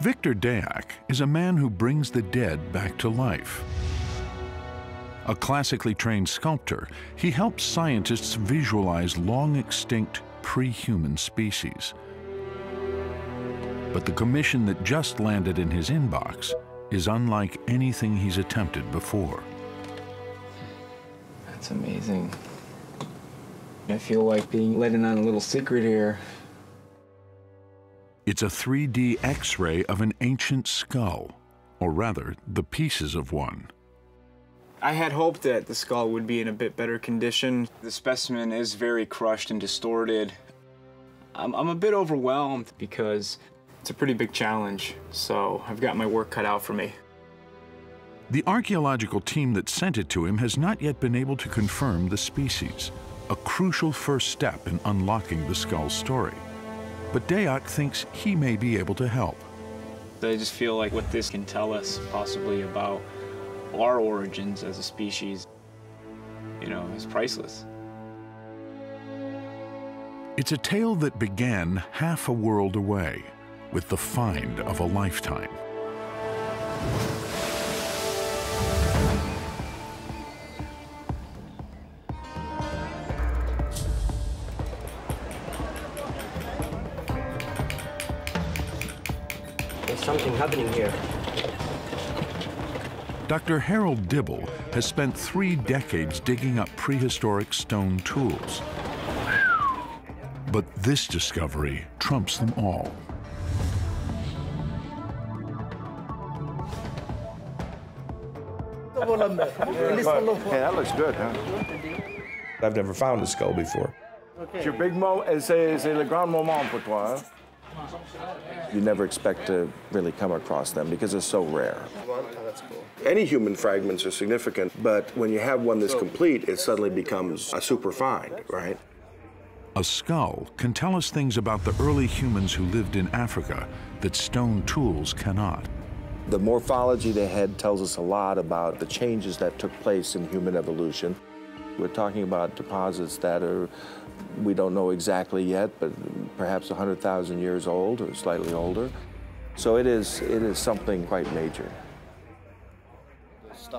Viktor Deak is a man who brings the dead back to life. A classically trained sculptor, he helps scientists visualize long extinct pre-human species. But the commission that just landed in his inbox is unlike anything he's attempted before. That's amazing. I feel like being let in on a little secret here. It's a 3D X-ray of an ancient skull, or rather, the pieces of one. I had hoped that the skull would be in a bit better condition. The specimen is very crushed and distorted. I'm, I'm a bit overwhelmed because it's a pretty big challenge, so I've got my work cut out for me. The archaeological team that sent it to him has not yet been able to confirm the species, a crucial first step in unlocking the skull's story but Deak thinks he may be able to help. I just feel like what this can tell us possibly about our origins as a species, you know, is priceless. It's a tale that began half a world away with the find of a lifetime. Something happening here. Dr. Harold Dibble has spent three decades digging up prehistoric stone tools. But this discovery trumps them all. Hey, that looks good, huh? I've never found a skull before. C'est your big moment, c'est le grand moment pour toi. Hein? You never expect to really come across them because they're so rare. Oh, Any human fragments are significant, but when you have one that's complete, it suddenly becomes a super find, right? A skull can tell us things about the early humans who lived in Africa that stone tools cannot. The morphology of the head tells us a lot about the changes that took place in human evolution. We're talking about deposits that are we don't know exactly yet, but perhaps 100,000 years old or slightly older. So it is, it is something quite major.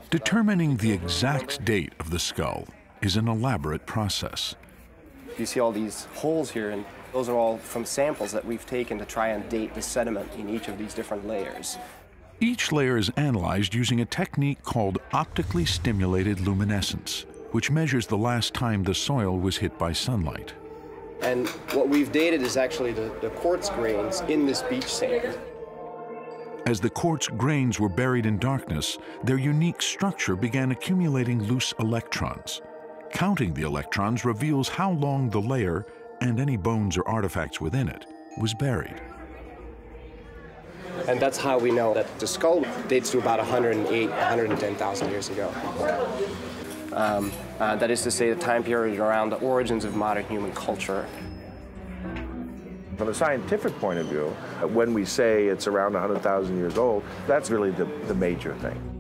Determining the exact date of the skull is an elaborate process. You see all these holes here, and those are all from samples that we've taken to try and date the sediment in each of these different layers. Each layer is analyzed using a technique called optically stimulated luminescence which measures the last time the soil was hit by sunlight. And what we've dated is actually the, the quartz grains in this beach sand. As the quartz grains were buried in darkness, their unique structure began accumulating loose electrons. Counting the electrons reveals how long the layer, and any bones or artifacts within it, was buried. And that's how we know that the skull dates to about 108, 110,000 years ago. Um, uh, that is to say, the time period around the origins of modern human culture. From a scientific point of view, when we say it's around 100,000 years old, that's really the, the major thing.